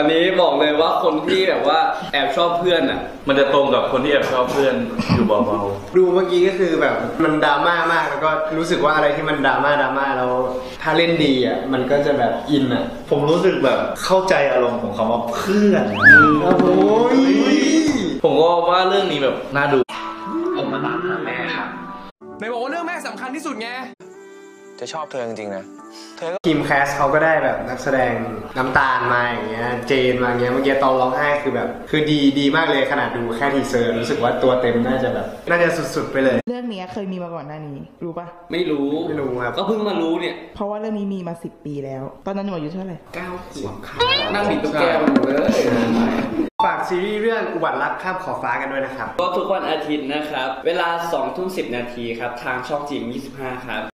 อันนี้บอกเลยว่าคนที่แบบว่าแอบชอบเพื่อนอะ มันจะตรงกับคนที่แอบชอบเพื่อนอยู่เบาดูเมื่อกี้ก็คือแบบมันดราม่ามากแล้วก็รู้สึกว่าอะไรที่มันดราม่าดราม่าแล้วถ้าเล่นดีอะมันก็จะแบบอินอะๆผมรู้สึกแบบเข้าใจอารมณ์ของคำว่าเพื่อนโอ้ยๆผมก็ว่าเรื่องนี้แบบน่าดูไหนบอกว่าเรื่องแม่สำคัญที่สุดไง จะชอบเธอจริงๆนะ เธอก็ทีม cast เขาก็ได้แบบนักแสดงน้ำตาลมาอย่างเงี้ย เจนมาอย่างเงี้ย เมื่อกี้ตอนร้องไห้คือแบบ คือดีดีมากเลยขนาดดูแค่ teaser รู้สึกว่าตัวเต็มน่าจะแบบ น่าจะสุดๆไปเลย เรื่องเนี้ยเคยมีมาก่อนหน้านี้ รู้ปะไม่รู้ไม่รู้ครับ ก็เพิ่งมารู้เนี่ย เพราะว่าเรื่องนี้มีมาสิบปีแล้ว ตอนนั้นหนูอายุเท่าไหร่เก้าขวบครับนั่งบิดตุ๊กแกมันอยู่เลยฝากซีรีส์เรื่องอุบัติรักข้ามขอบฟ้ากันด้วยนะครับ ก็ทุกวันอาทิตย์นะครับ เวลา2ทุ่ม10 นาทีครับ ทางช่องจีม25 ครับ